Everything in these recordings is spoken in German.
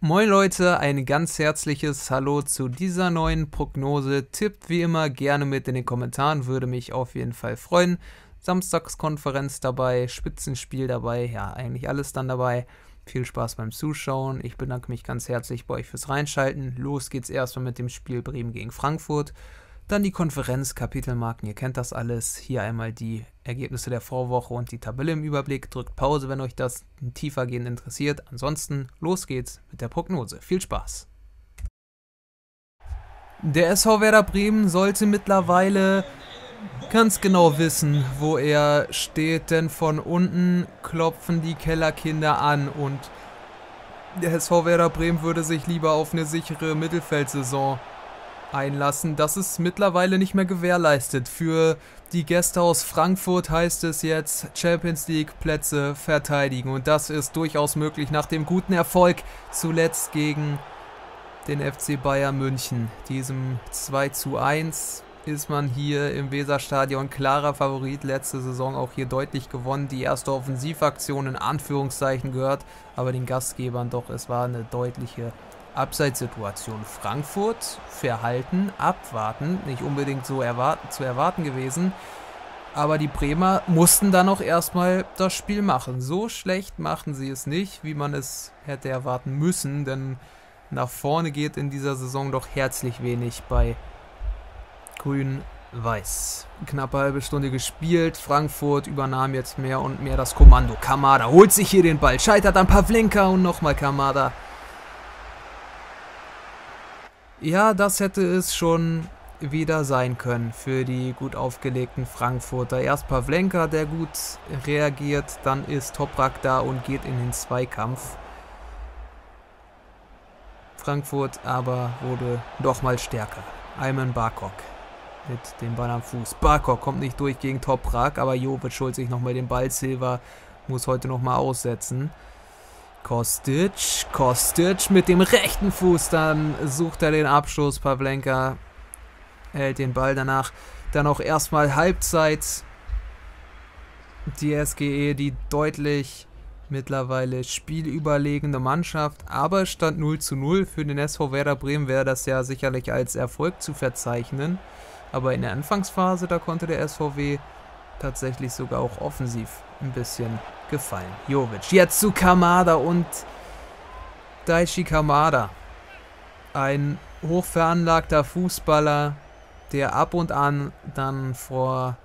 Moin Leute, ein ganz herzliches Hallo zu dieser neuen Prognose. Tippt wie immer gerne mit in den Kommentaren, würde mich auf jeden Fall freuen. Samstagskonferenz dabei, Spitzenspiel dabei, ja, eigentlich alles dann dabei. Viel Spaß beim Zuschauen. Ich bedanke mich ganz herzlich bei euch fürs Reinschalten. Los geht's erstmal mit dem Spiel Bremen gegen Frankfurt. Dann die Konferenz, Kapitelmarken, ihr kennt das alles. Hier einmal die Ergebnisse der Vorwoche und die Tabelle im Überblick. Drückt Pause, wenn euch das tiefergehend interessiert. Ansonsten, los geht's mit der Prognose. Viel Spaß! Der SV Werder Bremen sollte mittlerweile ganz genau wissen, wo er steht, denn von unten klopfen die Kellerkinder an und der SV Werder Bremen würde sich lieber auf eine sichere Mittelfeldsaison einlassen. Das ist mittlerweile nicht mehr gewährleistet. Für die Gäste aus Frankfurt heißt es jetzt Champions League Plätze verteidigen. Und das ist durchaus möglich nach dem guten Erfolg zuletzt gegen den FC Bayern München. Diesem 2 zu 1 ist man hier im Weserstadion klarer Favorit. Letzte Saison auch hier deutlich gewonnen. Die erste Offensivaktion in Anführungszeichen gehört, aber den Gastgebern doch, es war eine deutliche Abseitssituation. Frankfurt verhalten, abwarten, nicht unbedingt so erwarten, zu erwarten gewesen. Aber die Bremer mussten dann auch erstmal das Spiel machen. So schlecht machten sie es nicht, wie man es hätte erwarten müssen, denn nach vorne geht in dieser Saison doch herzlich wenig bei Grün-Weiß. Knappe halbe Stunde gespielt. Frankfurt übernahm jetzt mehr und mehr das Kommando. Kamada holt sich hier den Ball, scheitert an Pavlenka und nochmal Kamada. Ja, das hätte es schon wieder sein können für die gut aufgelegten Frankfurter. Erst Pavlenka, der gut reagiert, dann ist Toprak da und geht in den Zweikampf. Frankfurt aber wurde doch mal stärker. Ayman Barkok mit dem Ball am Fuß. Barkok kommt nicht durch gegen Toprak, aber Jovic holt sich nochmal den Ball. Silva muss heute nochmal aussetzen. Kostic, Kostic mit dem rechten Fuß, dann sucht er den Abschluss. Pavlenka hält den Ball danach. Dann auch erstmal Halbzeit. Die SGE, die deutlich mittlerweile spielüberlegende Mannschaft, aber stand 0 zu 0. Für den SV Werder Bremen wäre das ja sicherlich als Erfolg zu verzeichnen. Aber in der Anfangsphase, da konnte der SVW tatsächlich sogar auch offensiv ein bisschen gefallen. Jovic, jetzt zu Kamada und Daichi Kamada. Ein hochveranlagter Fußballer, der ab und an dann vor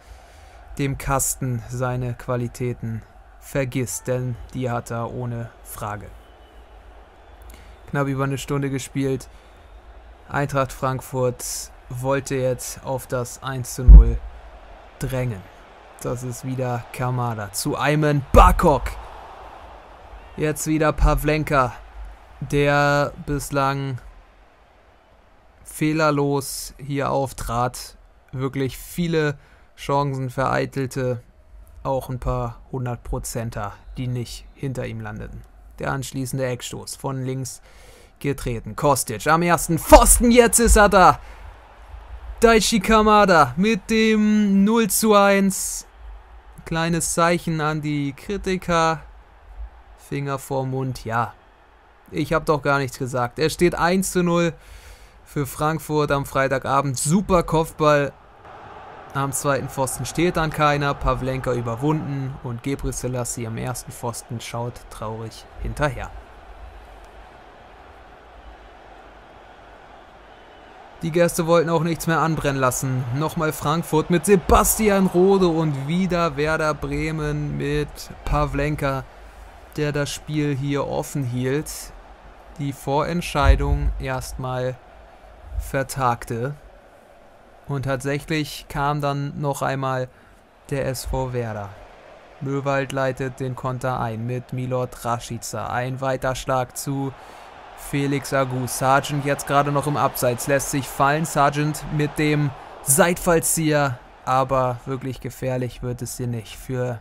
dem Kasten seine Qualitäten vergisst, denn die hat er ohne Frage. Knapp über eine Stunde gespielt. Eintracht Frankfurt wollte jetzt auf das 1 zu 0 drängen. Das ist wieder Kamada. Zu Ayman Bakok. Jetzt wieder Pavlenka, der bislang fehlerlos hier auftrat. Wirklich viele Chancen vereitelte. Auch ein paar Hundertprozenter, die nicht hinter ihm landeten. Der anschließende Eckstoß von links getreten. Kostic am ersten Pfosten. Jetzt ist er da. Daichi Kamada mit dem 0 zu 1. Kleines Zeichen an die Kritiker. Finger vor Mund, ja. Ich habe doch gar nichts gesagt. Er steht 1 zu 0 für Frankfurt am Freitagabend. Super Kopfball. Am zweiten Pfosten steht dann keiner. Pavlenka überwunden und Gebre Selassie am ersten Pfosten schaut traurig hinterher. Die Gäste wollten auch nichts mehr anbrennen lassen. Nochmal Frankfurt mit Sebastian Rode und wieder Werder Bremen mit Pavlenka, der das Spiel hier offen hielt. Die Vorentscheidung erstmal vertagte. Und tatsächlich kam dann noch einmal der SV Werder. Möwald leitet den Konter ein mit Milot Rashica. Ein weiter Schlag zu Felix Agu. Sargent jetzt gerade noch im Abseits, lässt sich fallen. Sargent mit dem Seitfallzieher, aber wirklich gefährlich wird es hier nicht für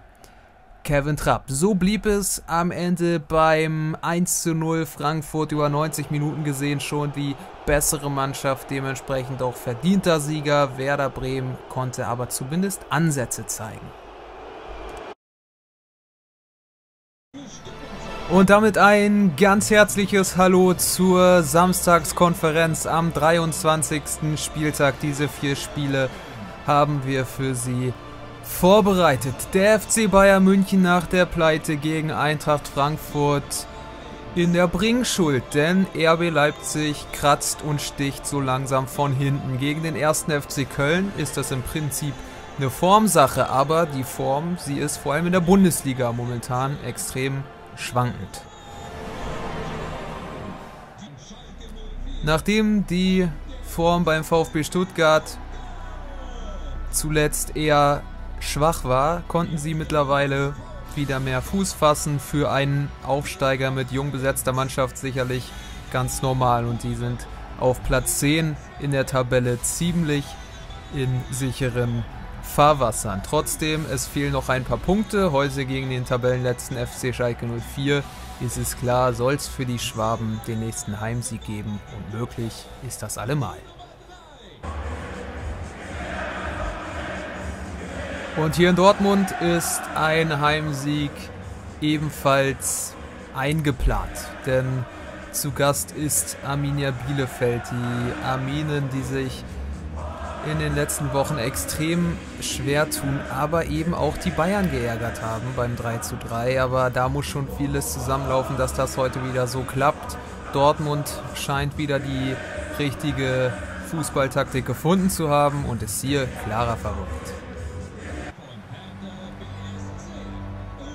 Kevin Trapp. So blieb es am Ende beim 1 zu 0 Frankfurt über 90 Minuten gesehen schon die bessere Mannschaft, dementsprechend auch verdienter Sieger. Werder Bremen konnte aber zumindest Ansätze zeigen. Und damit ein ganz herzliches Hallo zur Samstagskonferenz am 23. Spieltag. Diese vier Spiele haben wir für Sie vorbereitet. Der FC Bayern München nach der Pleite gegen Eintracht Frankfurt in der Bringschuld, denn RB Leipzig kratzt und sticht so langsam von hinten. Gegen den ersten FC Köln ist das im Prinzip eine Formsache, aber die Form, sie ist vor allem in der Bundesliga momentan extrem schwankend. Nachdem die Form beim VfB Stuttgart zuletzt eher schwach war, konnten sie mittlerweile wieder mehr Fuß fassen. Für einen Aufsteiger mit jung besetzter Mannschaft sicherlich ganz normal und die sind auf Platz 10 in der Tabelle ziemlich in sicheren Fahrwassern. Trotzdem, es fehlen noch ein paar Punkte. Heute gegen den Tabellenletzten FC Schalke 04 ist es klar, soll es für die Schwaben den nächsten Heimsieg geben und möglich ist das allemal. Und hier in Dortmund ist ein Heimsieg ebenfalls eingeplant, denn zu Gast ist Arminia Bielefeld, die Arminen, die sich in den letzten Wochen extrem schwer tun, aber eben auch die Bayern geärgert haben beim 3 zu 3. Aber da muss schon vieles zusammenlaufen, dass das heute wieder so klappt. Dortmund scheint wieder die richtige Fußballtaktik gefunden zu haben und ist hier klarer Favorit.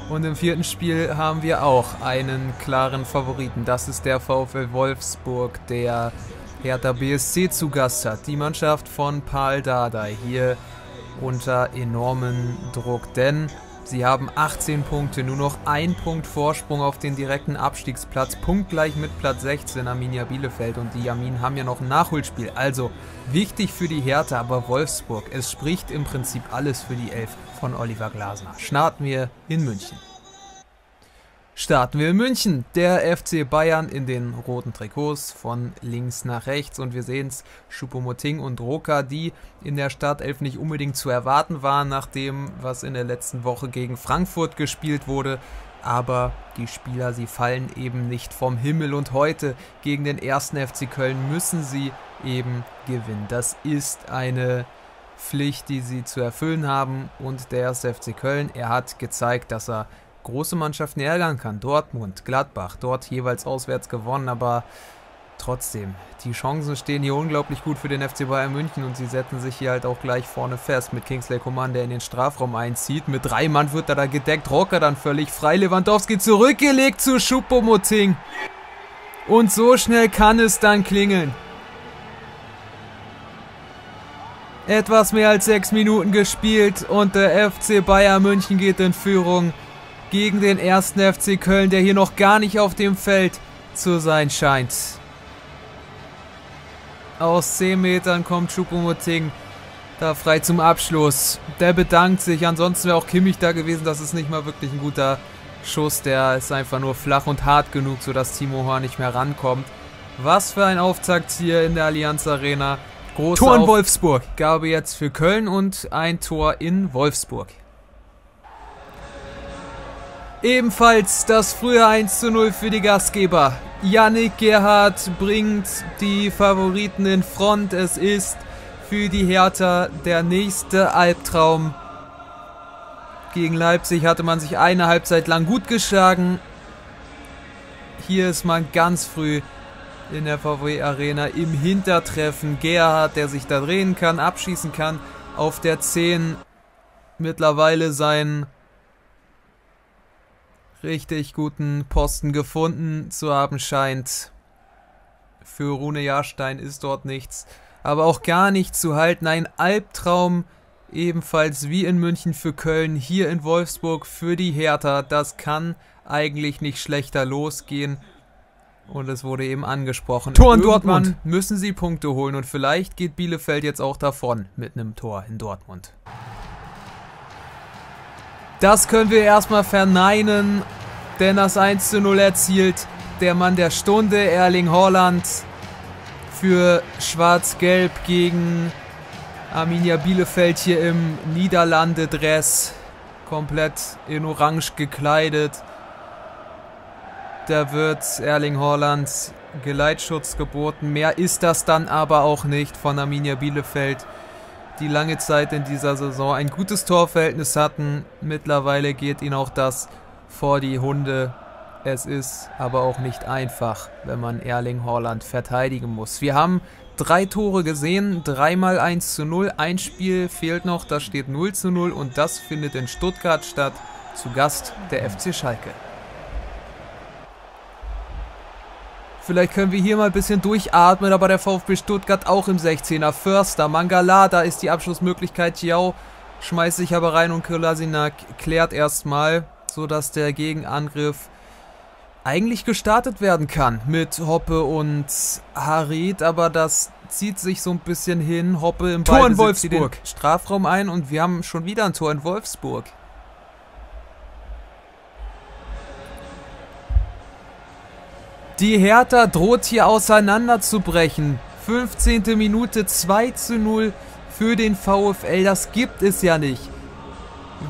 Und im vierten Spiel haben wir auch einen klaren Favoriten. Das ist der VfL Wolfsburg, der Hertha BSC zu Gast hat. Die Mannschaft von Paul Dardai hier unter enormen Druck, denn sie haben 18 Punkte, nur noch ein Punkt Vorsprung auf den direkten Abstiegsplatz, punktgleich mit Platz 16 Arminia Bielefeld und die Armin haben ja noch ein Nachholspiel. Also wichtig für die Hertha, aber Wolfsburg, es spricht im Prinzip alles für die Elf von Oliver Glasner. Starten wir in München. Starten wir in München. Der FC Bayern in den roten Trikots von links nach rechts und wir sehen es, Choupo-Moting und Roka, die in der Startelf nicht unbedingt zu erwarten waren, nach dem, was in der letzten Woche gegen Frankfurt gespielt wurde. Aber die Spieler, sie fallen eben nicht vom Himmel und heute gegen den ersten FC Köln müssen sie eben gewinnen. Das ist eine Pflicht, die sie zu erfüllen haben und der erste FC Köln, er hat gezeigt, dass er große Mannschaften ärgern kann. Dortmund, Gladbach, dort jeweils auswärts gewonnen, aber trotzdem, die Chancen stehen hier unglaublich gut für den FC Bayern München und sie setzen sich hier halt auch gleich vorne fest mit Kingsley Coman, der in den Strafraum einzieht. Mit drei Mann wird er da gedeckt, Rocker dann völlig frei, Lewandowski zurückgelegt zu Schuppomoting. Und so schnell kann es dann klingeln. Etwas mehr als sechs Minuten gespielt und der FC Bayern München geht in Führung gegen den ersten FC Köln, der hier noch gar nicht auf dem Feld zu sein scheint. Aus 10 Metern kommt Choupo-Moting da frei zum Abschluss. Der bedankt sich, ansonsten wäre auch Kimmich da gewesen, das ist nicht mal wirklich ein guter Schuss, der ist einfach nur flach und hart genug, sodass Timo Horn nicht mehr rankommt. Was für ein Auftakt hier in der Allianz Arena. Große Tor in Wolfsburg. Gabe jetzt für Köln und ein Tor in Wolfsburg. Ebenfalls das frühe 1 zu 0 für die Gastgeber. Yannick Gerhardt bringt die Favoriten in Front. Es ist für die Hertha der nächste Albtraum. Gegen Leipzig hatte man sich eine Halbzeit lang gut geschlagen. Hier ist man ganz früh in der VW Arena im Hintertreffen. Gerhard, der sich da drehen kann, abschießen kann, auf der 10 mittlerweile sein richtig guten Posten gefunden zu haben scheint. Für Rune Jahrstein ist dort nichts, aber auch gar nicht zu halten. Ein Albtraum ebenfalls wie in München für Köln, hier in Wolfsburg für die Hertha. Das kann eigentlich nicht schlechter losgehen. Und es wurde eben angesprochen. Tor in Dortmund. müssen sie Punkte holen und vielleicht geht Bielefeld jetzt auch davon mit einem Tor in Dortmund. Das können wir erstmal verneinen, denn das 1 zu 0 erzielt der Mann der Stunde, Erling Haaland, für Schwarz-Gelb gegen Arminia Bielefeld hier im Niederlande-Dress, komplett in Orange gekleidet. Da wird Erling Haaland Geleitschutz geboten. Mehr ist das dann aber auch nicht von Arminia Bielefeld, die lange Zeit in dieser Saison ein gutes Torverhältnis hatten. Mittlerweile geht ihnen auch das vor die Hunde. Es ist aber auch nicht einfach, wenn man Erling Haaland verteidigen muss. Wir haben drei Tore gesehen, dreimal 1 zu 0. Ein Spiel fehlt noch, da steht 0 zu 0 und das findet in Stuttgart statt. Zu Gast der FC Schalke. Vielleicht können wir hier mal ein bisschen durchatmen, aber der VfB Stuttgart auch im 16er. Förster, Mangala, da ist die Abschlussmöglichkeit. Jiao schmeißt sich aber rein und Kolasinak klärt erstmal, sodass der Gegenangriff eigentlich gestartet werden kann mit Hoppe und Harit, aber das zieht sich so ein bisschen hin. Hoppe im Tor in Wolfsburg. Strafraum ein und wir haben schon wieder ein Tor in Wolfsburg. Die Hertha droht hier auseinanderzubrechen. 15. Minute 2 zu 0 für den VfL. Das gibt es ja nicht.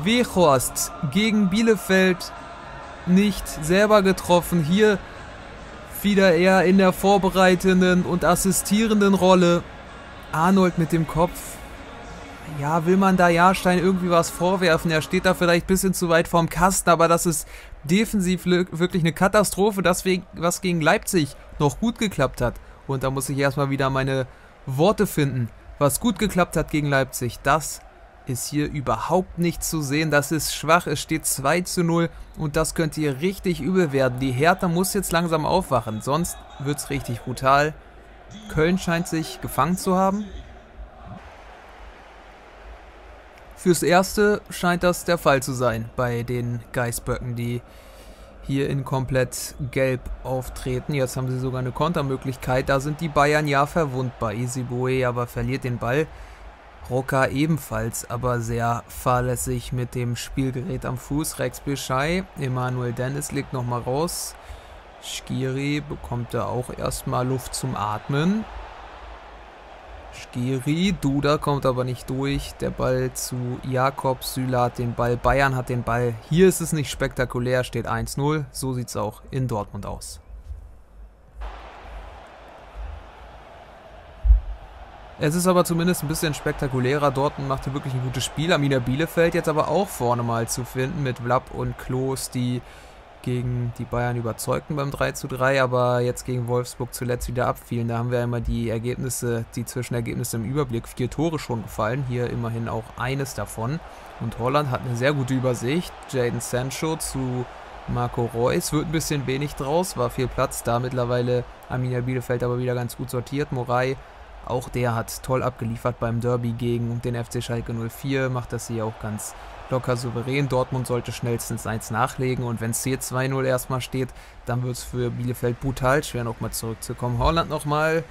Wechhorst gegen Bielefeld nicht selber getroffen. Hier wieder eher in der vorbereitenden und assistierenden Rolle. Arnold mit dem Kopf. Ja, will man da Jahrstein irgendwie was vorwerfen? Er steht da vielleicht ein bisschen zu weit vorm Kasten, aber das ist defensiv wirklich eine Katastrophe, deswegen, was gegen Leipzig noch gut geklappt hat. Und da muss ich erstmal wieder meine Worte finden. Was gut geklappt hat gegen Leipzig, das ist hier überhaupt nicht zu sehen. Das ist schwach. Es steht 2 zu 0 und das könnte hier richtig übel werden. Die Hertha muss jetzt langsam aufwachen, sonst wird es richtig brutal. Köln scheint sich gefangen zu haben. Fürs Erste scheint das der Fall zu sein bei den Geißböcken, die hier in komplett gelb auftreten. Jetzt haben sie sogar eine Kontermöglichkeit. Da sind die Bayern ja verwundbar. Isibue aber verliert den Ball. Rocker ebenfalls, aber sehr fahrlässig mit dem Spielgerät am Fuß. Rex Beschei, Emanuel Dennis legt nochmal raus. Skiri bekommt da auch erstmal Luft zum Atmen. Skiri, Duda kommt aber nicht durch. Der Ball zu Jakob, Süle hat den Ball, Bayern hat den Ball. Hier ist es nicht spektakulär, steht 1-0. So sieht es auch in Dortmund aus. Es ist aber zumindest ein bisschen spektakulärer. Dortmund machte wirklich ein gutes Spiel. Amina Bielefeld jetzt aber auch vorne mal zu finden mit Vlap und Klos, die gegen die Bayern überzeugten beim 3 zu 3, aber jetzt gegen Wolfsburg zuletzt wieder abfielen. Da haben wir immer die Ergebnisse, die Zwischenergebnisse im Überblick. Vier Tore schon gefallen, hier immerhin auch eines davon. Und Holland hat eine sehr gute Übersicht. Jaden Sancho zu Marco Reus wird ein bisschen wenig draus, war viel Platz da. Mittlerweile Arminia Bielefeld aber wieder ganz gut sortiert. Morai auch der hat toll abgeliefert beim Derby gegen den FC Schalke 04, macht das hier auch ganz locker souverän. Dortmund sollte schnellstens eins nachlegen und wenn es hier 2-0 erstmal steht, dann wird es für Bielefeld brutal schwer nochmal zurückzukommen. Holland nochmal.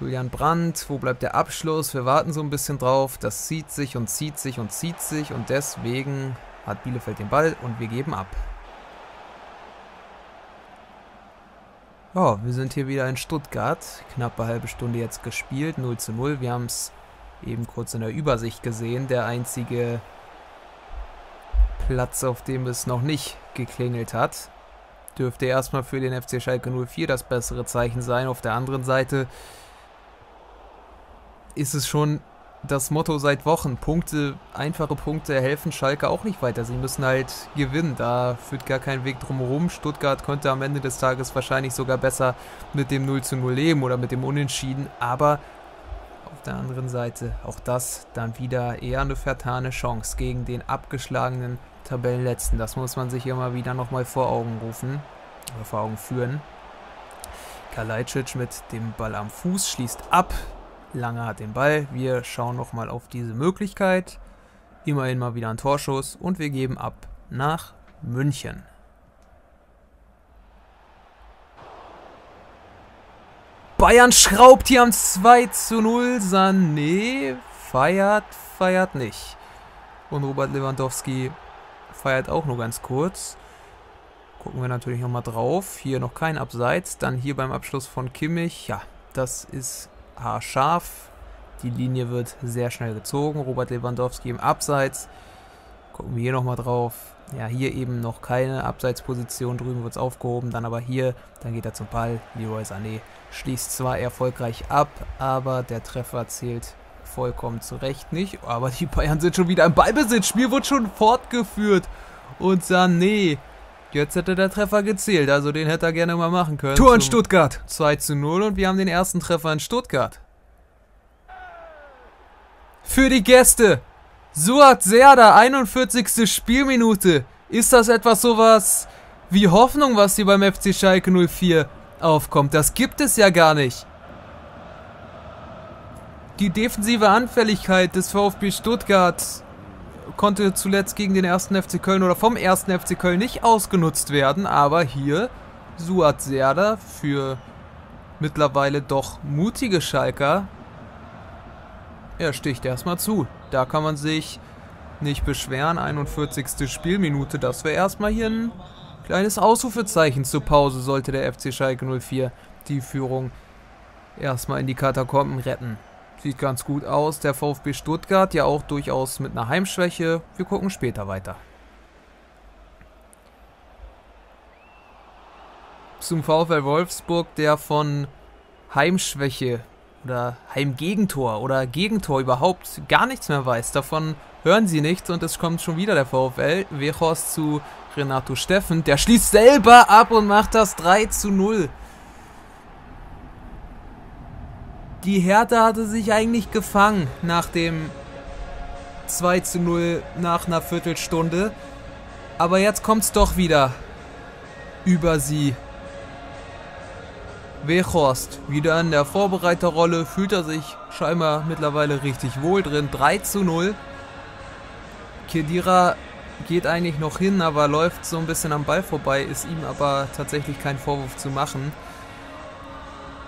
Julian Brandt, wo bleibt der Abschluss? Wir warten so ein bisschen drauf. Das zieht sich und zieht sich und zieht sich und deswegen hat Bielefeld den Ball und wir geben ab. Ja, wir sind hier wieder in Stuttgart. Knappe halbe Stunde jetzt gespielt, 0 zu 0. Wir haben es eben kurz in der Übersicht gesehen. Der einzige Platz, auf dem es noch nicht geklingelt hat. Dürfte erstmal für den FC Schalke 04 das bessere Zeichen sein. Auf der anderen Seite ist es schon das Motto seit Wochen. Punkte, einfache Punkte helfen Schalke auch nicht weiter. Sie müssen halt gewinnen. Da führt gar kein Weg drumherum. Stuttgart konnte am Ende des Tages wahrscheinlich sogar besser mit dem 0 zu 0 leben oder mit dem Unentschieden. Aber auf der anderen Seite auch das dann wieder eher eine vertane Chance gegen den abgeschlagenen Tabellenletzten. Das muss man sich immer wieder nochmal vor Augen rufen oder vor Augen führen. Kalajdzic mit dem Ball am Fuß schließt ab. Lange hat den Ball. Wir schauen nochmal auf diese Möglichkeit. Immerhin mal wieder ein Torschuss und wir geben ab nach München. Bayern schraubt hier am 2 zu 0. Sané feiert, feiert nicht. Und Robert Lewandowski feiert auch nur ganz kurz. Gucken wir natürlich nochmal drauf. Hier noch kein Abseits. Dann hier beim Abschluss von Kimmich. Ja, das ist haarscharf. Die Linie wird sehr schnell gezogen. Robert Lewandowski im Abseits. Gucken wir hier nochmal drauf. Ja, hier eben noch keine Abseitsposition. Drüben wird es aufgehoben. Dann aber hier. Dann geht er zum Ball. Leroy Sané schließt zwar erfolgreich ab, aber der Treffer zählt vollkommen zu Recht nicht. Aber die Bayern sind schon wieder im Ballbesitz. Spiel wird schon fortgeführt. Und Sané. Jetzt hätte der Treffer gezählt. Also den hätte er gerne mal machen können. Tor in Stuttgart. 2 zu 0 und wir haben den ersten Treffer in Stuttgart. Für die Gäste. Suat Serda, 41. Spielminute. Ist das etwas sowas wie Hoffnung, was hier beim FC Schalke 04 aufkommt? Das gibt es ja gar nicht. Die defensive Anfälligkeit des VfB Stuttgart konnte zuletzt gegen den ersten FC Köln oder vom ersten FC Köln nicht ausgenutzt werden, aber hier Suat Serda für mittlerweile doch mutige Schalker. Er sticht erstmal zu. Da kann man sich nicht beschweren. 41. Spielminute. Das wäre erstmal hier ein kleines Ausrufezeichen zur Pause, sollte der FC Schalke 04 die Führung erstmal in die Katakomben retten. Sieht ganz gut aus. Der VfB Stuttgart ja auch durchaus mit einer Heimschwäche. Wir gucken später weiter. Zum VfL Wolfsburg, der von Heimschwäche oder Heimgegentor oder Gegentor überhaupt gar nichts mehr weiß. Davon hören sie nichts und es kommt schon wieder der VfL. Wechhorst zu Renato Steffen. Der schließt selber ab und macht das 3 zu 0. Die Hertha hatte sich eigentlich gefangen nach dem 2 zu 0 nach einer Viertelstunde. Aber jetzt kommt es doch wieder über sie. Wechhorst wieder in der Vorbereiterrolle, fühlt er sich scheinbar mittlerweile richtig wohl drin. 3 zu 0. Kedira geht eigentlich noch hin, aber läuft so ein bisschen am Ball vorbei, ist ihm aber tatsächlich kein Vorwurf zu machen.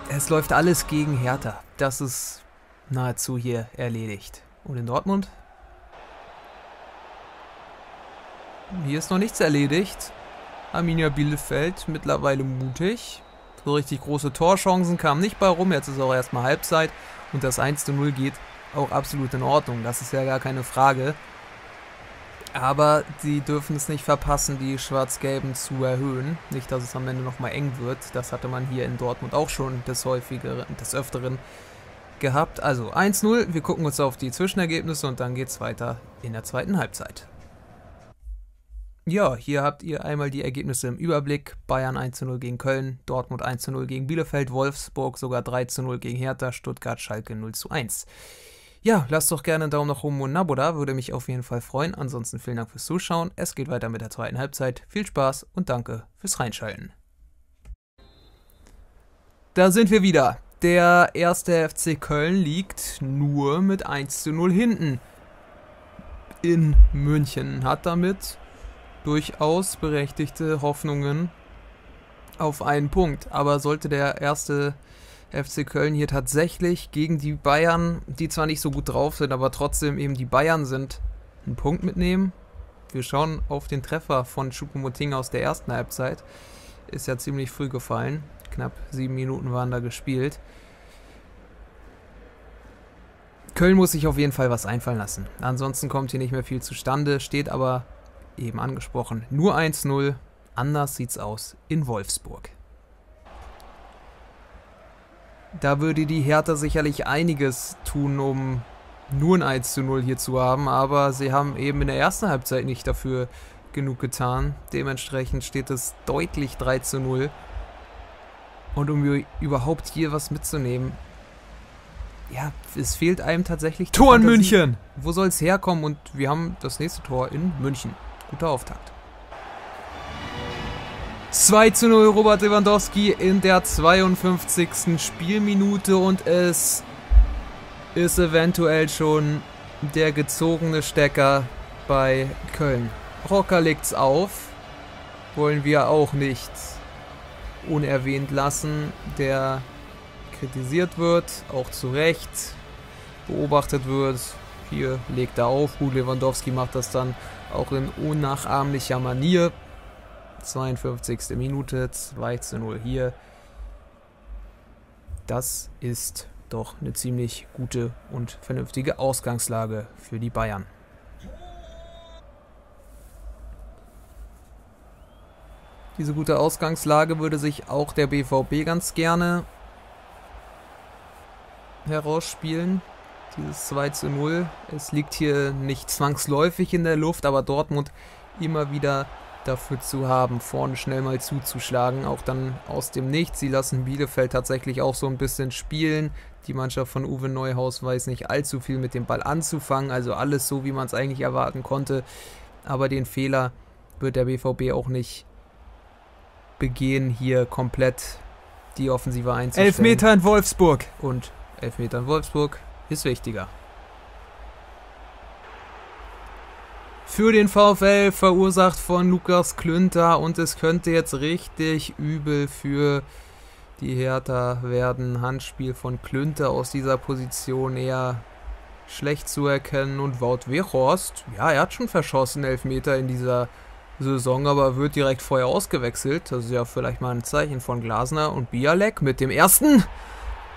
Es läuft alles gegen Hertha. Das ist nahezu hier erledigt. Und in Dortmund? Hier ist noch nichts erledigt. Arminia Bielefeld mittlerweile mutig. So richtig große Torchancen kamen nicht bei rum. Jetzt ist auch erstmal Halbzeit. Und das 1 zu 0 geht auch absolut in Ordnung. Das ist ja gar keine Frage. Aber sie dürfen es nicht verpassen, die Schwarz-Gelben zu erhöhen. Nicht, dass es am Ende nochmal eng wird. Das hatte man hier in Dortmund auch schon des häufigeren, des Öfteren gehabt. Also 1-0. Wir gucken uns auf die Zwischenergebnisse und dann geht es weiter in der zweiten Halbzeit. Ja, hier habt ihr einmal die Ergebnisse im Überblick. Bayern 1-0 gegen Köln, Dortmund 1-0 gegen Bielefeld, Wolfsburg sogar 3-0 gegen Hertha, Stuttgart, Schalke 0-1. Ja, lasst doch gerne einen Daumen nach oben und ein Abo da, würde mich auf jeden Fall freuen. Ansonsten vielen Dank fürs Zuschauen. Es geht weiter mit der zweiten Halbzeit. Viel Spaß und danke fürs Reinschalten. Da sind wir wieder. Der erste FC Köln liegt nur mit 1 zu 0 hinten. In München hat damit durchaus berechtigte Hoffnungen auf einen Punkt. Aber sollte der erste FC Köln hier tatsächlich gegen die Bayern, die zwar nicht so gut drauf sind, aber trotzdem eben die Bayern sind, einen Punkt mitnehmen. Wir schauen auf den Treffer von Choupo-Moting aus der ersten Halbzeit. Ist ja ziemlich früh gefallen. Knapp sieben Minuten waren da gespielt. Köln muss sich auf jeden Fall was einfallen lassen. Ansonsten kommt hier nicht mehr viel zustande, steht aber eben angesprochen nur 1-0. Anders sieht's aus in Wolfsburg. Da würde die Hertha sicherlich einiges tun, um nur ein 1 zu 0 hier zu haben, aber sie haben eben in der ersten Halbzeit nicht dafür genug getan. Dementsprechend steht es deutlich 3 zu 0. Und um überhaupt hier was mitzunehmen, ja, es fehlt einem tatsächlich. Tor in München! Wo soll es herkommen? Und wir haben das nächste Tor in München. Guter Auftakt. 2 zu 0 Robert Lewandowski in der 52. Spielminute und es ist eventuell schon der gezogene Stecker bei Köln. Rocker legt's auf. Wollen wir auch nicht unerwähnt lassen, der kritisiert wird, auch zu Recht beobachtet wird. Hier legt er auf. Gut, Lewandowski macht das dann auch in unnachahmlicher Manier. 52. Minute, 2 zu 0 hier. Das ist doch eine ziemlich gute und vernünftige Ausgangslage für die Bayern. Diese gute Ausgangslage würde sich auch der BVB ganz gerne herausspielen. Dieses 2 zu 0. Es liegt hier nicht zwangsläufig in der Luft, aber Dortmund immer wieder dafür zu haben, vorne schnell mal zuzuschlagen, auch dann aus dem Nichts. Sie lassen Bielefeld tatsächlich auch so ein bisschen spielen. Die Mannschaft von Uwe Neuhaus weiß nicht allzu viel mit dem Ball anzufangen, also alles so, wie man es eigentlich erwarten konnte. Aber den Fehler wird der BVB auch nicht begehen, hier komplett die Offensive einzustellen. Elfmeter in Wolfsburg. Und Elfmeter in Wolfsburg ist wichtiger. Für den VfL verursacht von Lukas Klünter und es könnte jetzt richtig übel für die Hertha werden. Handspiel von Klünter aus dieser Position eher schlecht zu erkennen und Wout Weghorst, ja, er hat schon verschossen Elfmeter in dieser Saison, aber wird direkt vorher ausgewechselt. Das ist ja vielleicht mal ein Zeichen von Glasner und Bialek mit dem ersten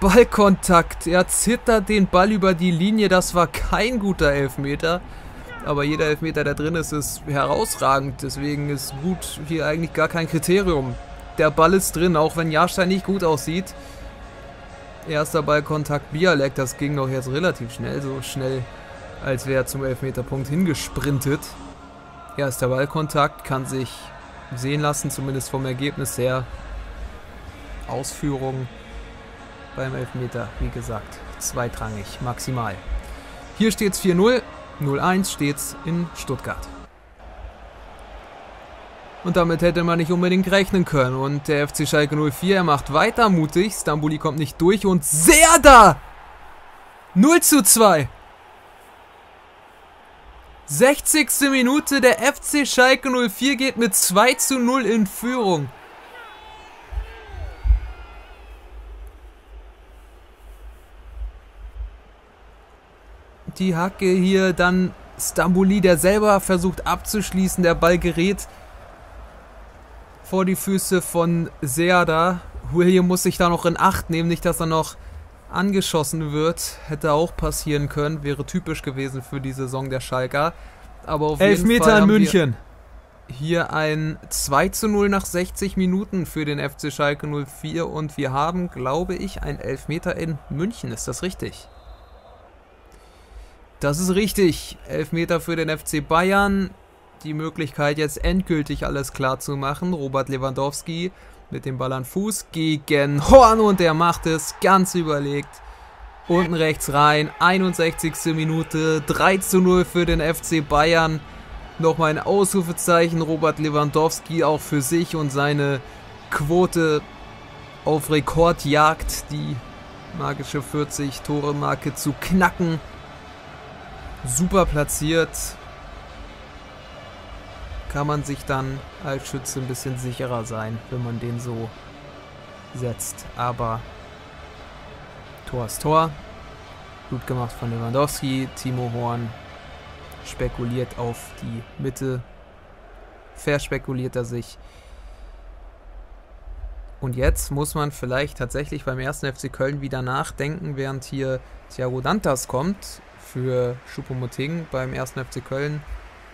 Ballkontakt. Er zittert den Ball über die Linie. Das war kein guter Elfmeter. Aber jeder Elfmeter, der drin ist, ist herausragend. Deswegen ist gut hier eigentlich gar kein Kriterium. Der Ball ist drin, auch wenn Jahrstein nicht gut aussieht. Erster Ballkontakt Bialek, das ging doch jetzt relativ schnell. So schnell, als wäre er zum Elfmeterpunkt hingesprintet. Erster Ballkontakt kann sich sehen lassen, zumindest vom Ergebnis her. Ausführung beim Elfmeter, wie gesagt, zweitrangig, maximal. Hier steht es 4-0, 0-1 steht's in Stuttgart. Und damit hätte man nicht unbedingt rechnen können. Und der FC Schalke 04, er macht weiter mutig. Stambuli kommt nicht durch und Serda! 0 zu 2. 60. Minute, der FC Schalke 04 geht mit 2 zu 0 in Führung. Die Hacke hier, dann Stambuli, der selber versucht abzuschließen. Der Ball gerät vor die Füße von Serda. William muss sich da noch in Acht nehmen, nicht dass er noch angeschossen wird. Hätte auch passieren können, wäre typisch gewesen für die Saison der Schalker. Aber auf Elf jeden Meter Fall in München. hier ein 2 zu 0 nach 60 Minuten für den FC Schalke 04 und wir haben, glaube ich, ein Elfmeter in München. Ist das richtig? Das ist richtig. Elfmeter für den FC Bayern. Die Möglichkeit jetzt endgültig alles klar zu machen. Robert Lewandowski mit dem Ball an Fuß gegen Horn und er macht es ganz überlegt. Unten rechts rein, 61. Minute, 3 zu 0 für den FC Bayern. Nochmal ein Ausrufezeichen, Robert Lewandowski auch für sich und seine Quote auf Rekordjagd, die magische 40-Tore-Marke zu knacken. Super platziert. Kann man sich dann als Schütze ein bisschen sicherer sein, wenn man den so setzt. Aber Tor ist Tor. Gut gemacht von Lewandowski. Timo Horn spekuliert auf die Mitte. Verspekuliert er sich. Und jetzt muss man vielleicht tatsächlich beim ersten FC Köln wieder nachdenken, während hier Thiago Dantas kommt für Choupo-Moting. Beim ersten FC Köln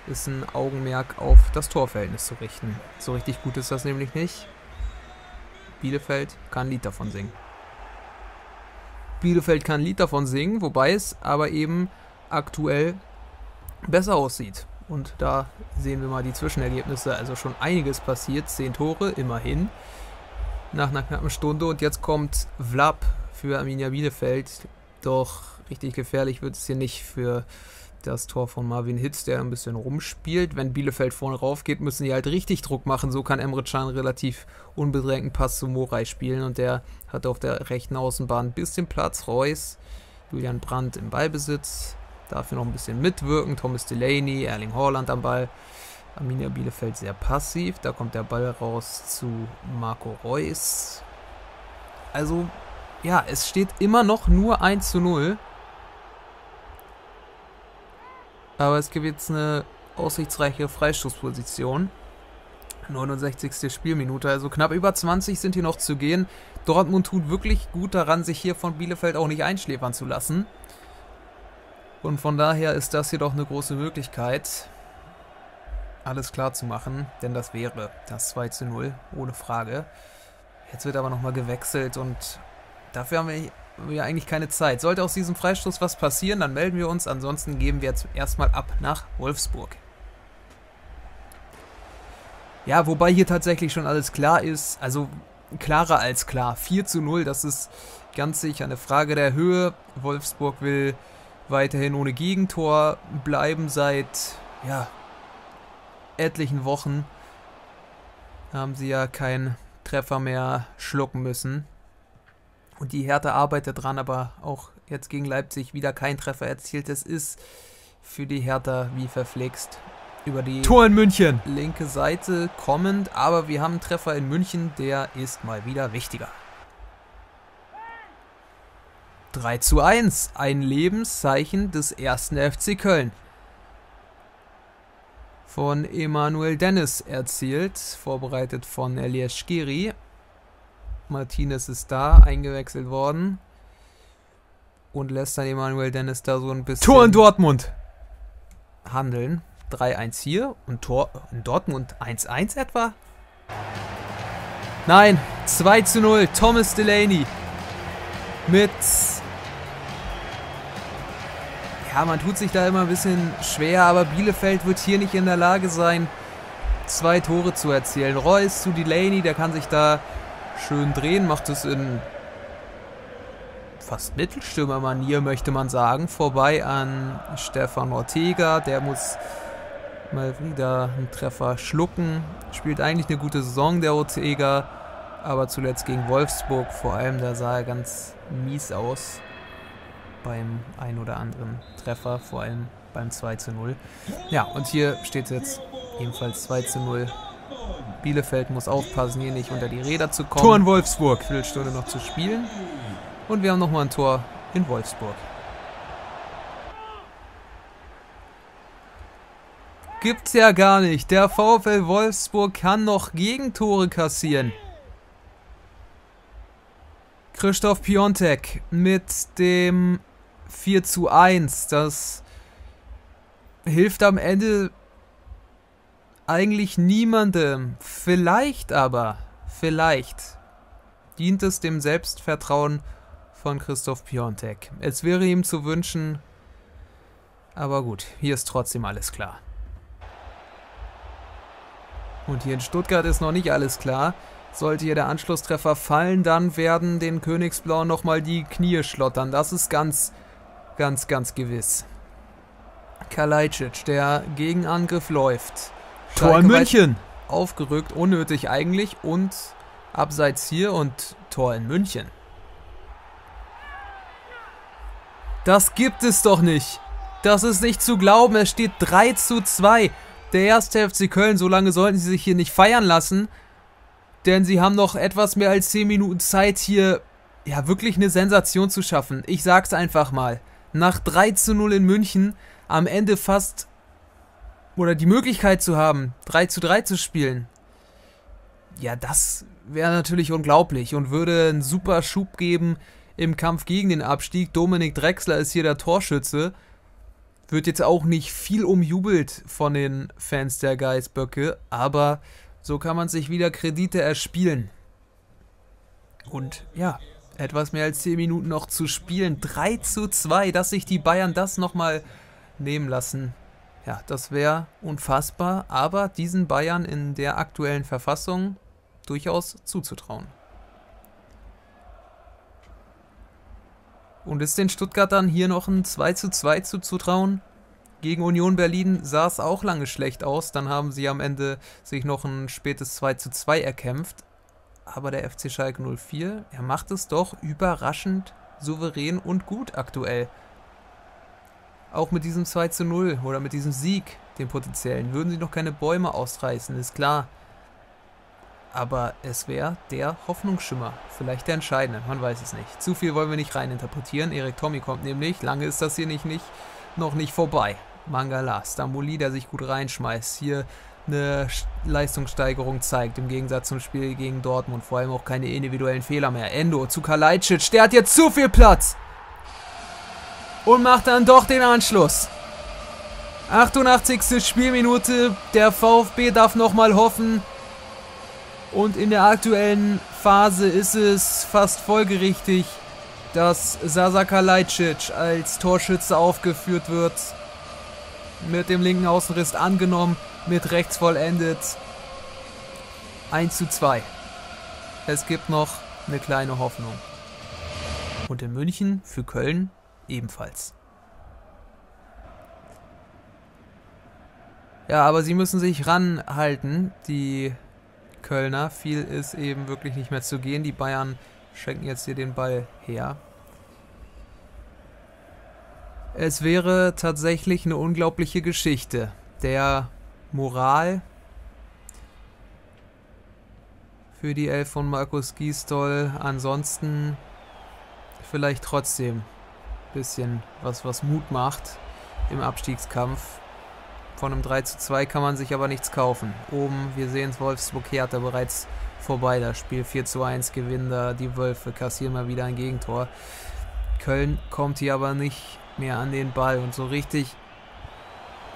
ist ein Augenmerk auf das Torverhältnis zu richten. So richtig gut ist das nämlich nicht. Bielefeld kann ein Lied davon singen. Bielefeld kann ein Lied davon singen, wobei es aber eben aktuell besser aussieht. Und da sehen wir mal die Zwischenergebnisse. Also schon einiges passiert. Zehn Tore, immerhin. Nach einer knappen Stunde. Und jetzt kommt Vlap für Arminia Bielefeld. Doch richtig gefährlich wird es hier nicht für das Tor von Marvin Hitz, der ein bisschen rumspielt. Wenn Bielefeld vorne rauf geht, müssen die halt richtig Druck machen. So kann Emre Can relativ unbedrängten Pass zu Moray spielen und der hat auf der rechten Außenbahn ein bisschen Platz. Reus, Julian Brandt im Ballbesitz, dafür noch ein bisschen mitwirken. Thomas Delaney, Erling Haaland am Ball. Arminia Bielefeld sehr passiv. Da kommt der Ball raus zu Marco Reus. Also, ja, es steht immer noch nur 1 zu 0. Aber es gibt jetzt eine aussichtsreiche Freistoßposition. 69. Spielminute, also knapp über 20 sind hier noch zu gehen. Dortmund tut wirklich gut daran, sich hier von Bielefeld auch nicht einschläfern zu lassen. Und von daher ist das hier doch eine große Möglichkeit. alles klar zu machen, denn das wäre das 2 zu 0, ohne Frage. Jetzt wird aber nochmal gewechselt und dafür haben wir, wir eigentlich keine Zeit. Sollte aus diesem Freistoß was passieren, dann melden wir uns. Ansonsten geben wir jetzt erstmal ab nach Wolfsburg. Ja, wobei hier tatsächlich schon alles klar ist. Also klarer als klar. 4 zu 0, das ist ganz sicher eine Frage der Höhe. Wolfsburg will weiterhin ohne Gegentor bleiben seit ja, etlichen Wochen. Haben sie ja keinen Treffer mehr schlucken müssen. Und die Hertha arbeitet dran, aber auch jetzt gegen Leipzig wieder kein Treffer erzielt. Es ist für die Hertha wie verflixt über die Tor in München. linke Seite kommend, aber wir haben einen Treffer in München, der ist mal wieder wichtiger. 3 zu 1, ein Lebenszeichen des ersten FC Köln. Von Emanuel Dennis erzielt, vorbereitet von Elias Skiri. Martinez ist da, eingewechselt worden. Und lässt dann Emanuel Dennis da so ein bisschen Tor in Dortmund. handeln. 3-1 hier und Tor in Dortmund 1-1 etwa? Nein, 2 zu 0. Thomas Delaney mit. Ja, man tut sich da immer ein bisschen schwer, aber Bielefeld wird hier nicht in der Lage sein, zwei Tore zu erzielen. Reus zu Delaney, der kann sich da schön drehen, macht es in fast Mittelstürmer-Manier, möchte man sagen. Vorbei an Stefan Ortega, der muss mal wieder einen Treffer schlucken. Spielt eigentlich eine gute Saison, der Ortega, aber zuletzt gegen Wolfsburg vor allem, da sah er ganz mies aus beim ein oder anderen Treffer, vor allem beim 2 zu 0. Ja, und hier steht jetzt ebenfalls 2 zu 0. Bielefeld muss aufpassen, hier nicht unter die Räder zu kommen. Tor in Wolfsburg. Viertelstunde noch zu spielen. Und wir haben nochmal ein Tor in Wolfsburg. Gibt's ja gar nicht. Der VfL Wolfsburg kann noch Gegentore kassieren. Christoph Piontek mit dem 4 zu 1. Das hilft am Ende eigentlich niemandem. Vielleicht aber, vielleicht dient es dem Selbstvertrauen von Christoph Piontek. Es wäre ihm zu wünschen, aber gut, hier ist trotzdem alles klar. Und hier in Stuttgart ist noch nicht alles klar. Sollte hier der Anschlusstreffer fallen, dann werden den Königsblauen nochmal die Knie schlottern. Das ist ganz, ganz, ganz gewiss. Kalajdzic, der Gegenangriff läuft. Tor in München. Aufgerückt, unnötig eigentlich und abseits hier und Tor in München. Das gibt es doch nicht. Das ist nicht zu glauben. Es steht 3 zu 2. Der erste FC Köln, so lange sollten sie sich hier nicht feiern lassen. Denn sie haben noch etwas mehr als 10 Minuten Zeit, hier ja wirklich eine Sensation zu schaffen. Ich sag's einfach mal. Nach 3 zu 0 in München am Ende fast oder die Möglichkeit zu haben, 3 zu 3 zu spielen. Ja, das wäre natürlich unglaublich und würde einen super Schub geben im Kampf gegen den Abstieg. Dominik Drexler ist hier der Torschütze. Wird jetzt auch nicht viel umjubelt von den Fans der Geißböcke, aber so kann man sich wieder Kredite erspielen. Und ja, etwas mehr als 10 Minuten noch zu spielen. 3 zu 2, dass sich die Bayern das nochmal nehmen lassen. Ja, das wäre unfassbar, aber diesen Bayern in der aktuellen Verfassung durchaus zuzutrauen. Und ist den Stuttgartern hier noch ein 2 zu 2 zuzutrauen? Gegen Union Berlin sah es auch lange schlecht aus. Dann haben sie am Ende sich noch ein spätes 2 zu 2 erkämpft. Aber der FC Schalke 04, er macht es doch überraschend souverän und gut aktuell. Auch mit diesem 2 zu 0 oder mit diesem Sieg, dem potenziellen, würden sie noch keine Bäume ausreißen, ist klar. Aber es wäre der Hoffnungsschimmer, vielleicht der entscheidende, man weiß es nicht. Zu viel wollen wir nicht reininterpretieren. Erik Tommy kommt nämlich, lange ist das hier nicht, nicht noch nicht vorbei. Mangala, Stamboli, der sich gut reinschmeißt, hier eine Leistungssteigerung zeigt, im Gegensatz zum Spiel gegen Dortmund, vor allem auch keine individuellen Fehler mehr. Endo zu Kalajdzic, der hat jetzt zu viel Platz und macht dann doch den Anschluss. 88. Spielminute. Der VfB darf nochmal hoffen. Und in der aktuellen Phase ist es fast folgerichtig, dass Sasa Kalajdzic als Torschütze aufgeführt wird. Mit dem linken Außenriss angenommen, mit rechts vollendet. 1 zu 2. Es gibt noch eine kleine Hoffnung. Und in München für Köln ebenfalls. Ja, aber sie müssen sich ranhalten, die Kölner. Viel ist eben wirklich nicht mehr zu gehen. Die Bayern schenken jetzt hier den Ball her. Es wäre tatsächlich eine unglaubliche Geschichte. Der Moral für die Elf von Markus Gisdol. Ansonsten vielleicht trotzdem bisschen was, was Mut macht im Abstiegskampf. Von einem 3 zu 2 kann man sich aber nichts kaufen. Oben, wir sehen es, Wolfsburg kehrt da bereits vorbei. Das Spiel 4 zu 1 gewinnen da die Wölfe, kassieren mal wieder ein Gegentor. Köln kommt hier aber nicht mehr an den Ball und so richtig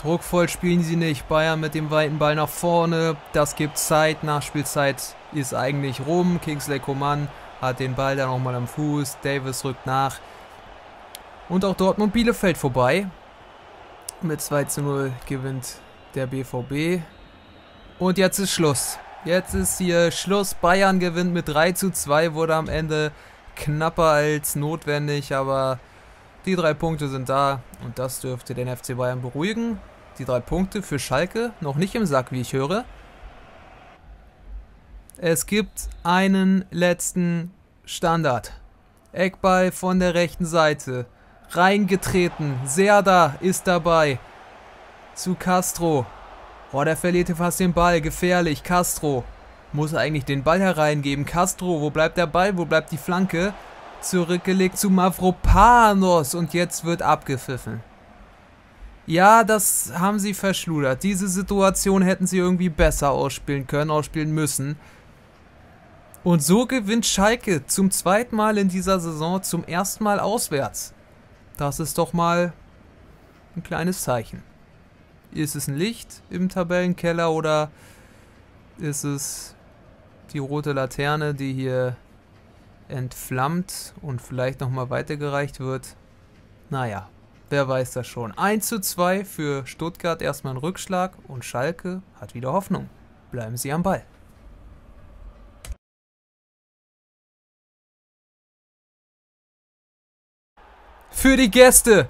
druckvoll spielen sie nicht. Bayern mit dem weiten Ball nach vorne, das gibt Zeit. Nachspielzeit ist eigentlich rum. Kingsley Coman hat den Ball dann nochmal am Fuß. Davis rückt nach. Und auch Dortmund Bielefeld vorbei. Mit 2 zu 0 gewinnt der BVB. Und jetzt ist Schluss. Jetzt ist hier Schluss. Bayern gewinnt mit 3 zu 2. Wurde am Ende knapper als notwendig. Aber die drei Punkte sind da. Und das dürfte den FC Bayern beruhigen. Die drei Punkte für Schalke. Noch nicht im Sack, wie ich höre. Es gibt einen letzten Standard. Eckball von der rechten Seite reingetreten. Serda ist dabei. Zu Castro. Boah, der verliert hier fast den Ball. Gefährlich. Castro. Muss eigentlich den Ball hereingeben. Castro, wo bleibt der Ball? Wo bleibt die Flanke? Zurückgelegt zu Mavropanos. Und jetzt wird abgepfiffen. Ja, das haben sie verschludert. Diese Situation hätten sie irgendwie besser ausspielen können, ausspielen müssen. Und so gewinnt Schalke zum zweiten Mal in dieser Saison zum ersten Mal auswärts. Das ist doch mal ein kleines Zeichen. Ist es ein Licht im Tabellenkeller oder ist es die rote Laterne, die hier entflammt und vielleicht nochmal weitergereicht wird? Naja, wer weiß das schon. 1 zu 2 für Stuttgart, erstmal ein Rückschlag und Schalke hat wieder Hoffnung. Bleiben Sie am Ball. Für die Gäste.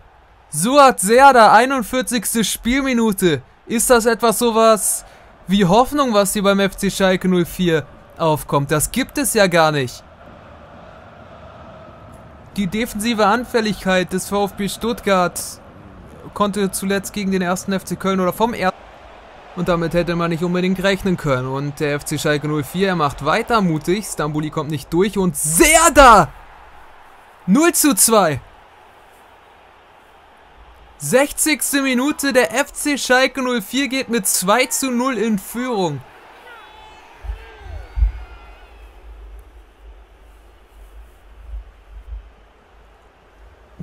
Suat Serda, 41. Spielminute. Ist das etwas sowas wie Hoffnung, was hier beim FC Schalke 04 aufkommt? Das gibt es ja gar nicht. Die defensive Anfälligkeit des VfB Stuttgart konnte zuletzt gegen den ersten FC Köln oder vom ersten und damit hätte man nicht unbedingt rechnen können. Und der FC Schalke 04, er macht weiter mutig. Stambuli kommt nicht durch und Serda! 0 zu 2. 60. Minute, der FC Schalke 04 geht mit 2 zu 0 in Führung.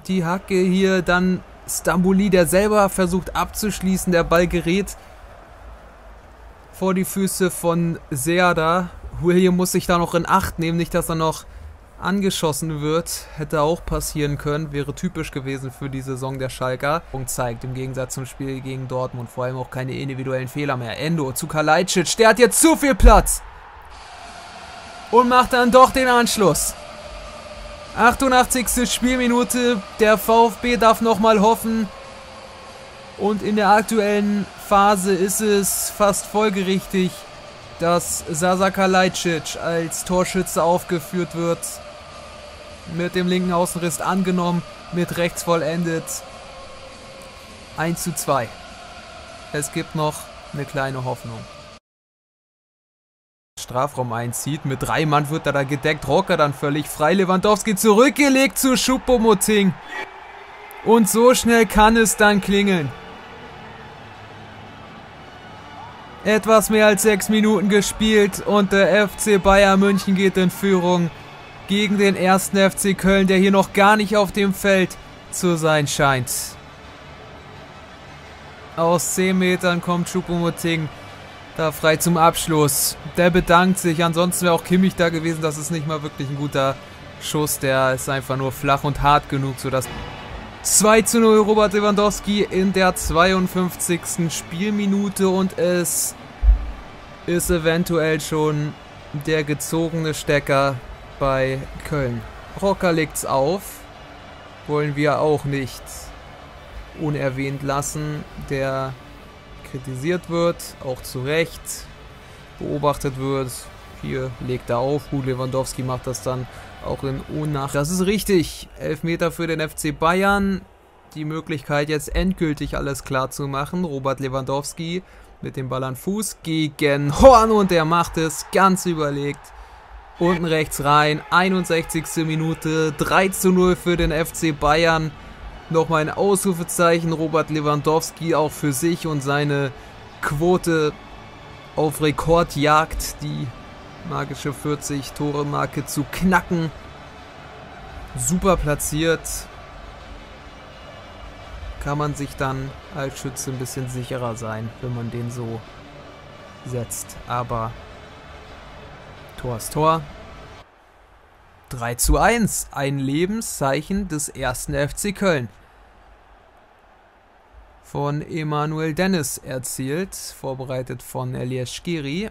Die Hacke hier, dann Stambuli, der selber versucht abzuschließen. Der Ball gerät vor die Füße von Serda. William muss sich da noch in Acht nehmen, nicht dass er noch angeschossen wird, hätte auch passieren können, wäre typisch gewesen für die Saison der Schalker. Und zeigt im Gegensatz zum Spiel gegen Dortmund vor allem auch keine individuellen Fehler mehr. Endo zu Kalajdzic, der hat jetzt zu viel Platz. Und macht dann doch den Anschluss. 88. Spielminute, der VfB darf nochmal hoffen. Und in der aktuellen Phase ist es fast folgerichtig, dass Sasa Kalajdzic als Torschütze aufgeführt wird mit dem linken Außenriss angenommen, mit rechts vollendet. 1 zu 2. Es gibt noch eine kleine Hoffnung. Strafraum einzieht. Mit drei Mann wird er da gedeckt. Rocker dann völlig frei. Lewandowski zurückgelegt zu Schuppomoting. Und so schnell kann es dann klingeln. Etwas mehr als sechs Minuten gespielt und der FC Bayern München geht in Führung gegen den ersten FC Köln, der hier noch gar nicht auf dem Feld zu sein scheint. Aus 10 Metern kommt Choupo-Moting da frei zum Abschluss. Der bedankt sich. Ansonsten wäre auch Kimmich da gewesen. Das ist nicht mal wirklich ein guter Schuss. Der ist einfach nur flach und hart genug, sodass 2 zu 0 Robert Lewandowski in der 52. Spielminute und es ist eventuell schon der gezogene Stecker bei Köln. Rocker legt's auf. Wollen wir auch nicht unerwähnt lassen, der kritisiert wird, auch zu Recht beobachtet wird. Hier legt er auf, gut, Lewandowski macht das dann auch in Unnach. Das ist richtig, Elfmeter für den FC Bayern. Die Möglichkeit jetzt endgültig alles klar zu machen. Robert Lewandowski mit dem Ball an Fuß gegen Horn und er macht es ganz überlegt. Unten rechts rein, 61. Minute, 3 zu 0 für den FC Bayern. Nochmal ein Ausrufezeichen, Robert Lewandowski auch für sich und seine Quote auf Rekordjagd, die magische 40-Tore-Marke zu knacken. Super platziert. Kann man sich dann als Schütze ein bisschen sicherer sein, wenn man den so setzt. Aber Tor ist Tor. 3 zu 1. Ein Lebenszeichen des ersten FC Köln. Von Emanuel Dennis erzielt, vorbereitet von Elias Skiri.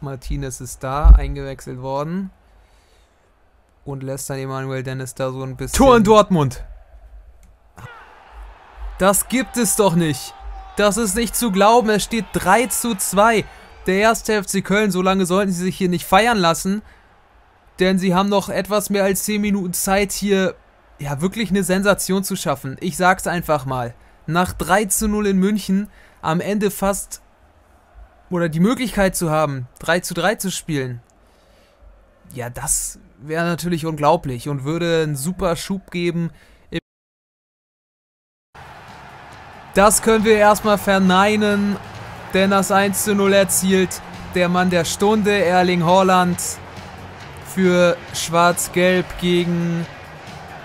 Martinez ist da, eingewechselt worden. Und lässt dann Emanuel Dennis da so ein bisschen... Tor in Dortmund! Das gibt es doch nicht! Das ist nicht zu glauben, es steht 3 zu 2. Der erste FC Köln, so lange sollten sie sich hier nicht feiern lassen. Denn sie haben noch etwas mehr als 10 Minuten Zeit, hier ja wirklich eine Sensation zu schaffen. Ich sag's einfach mal. Nach 3 zu 0 in München am Ende fast oder die Möglichkeit zu haben, 3 zu 3 zu spielen. Ja, das wäre natürlich unglaublich und würde einen super Schub geben. Das können wir erstmal verneinen, denn das 1 zu 0 erzielt der Mann der Stunde, Erling Haaland für Schwarz-Gelb gegen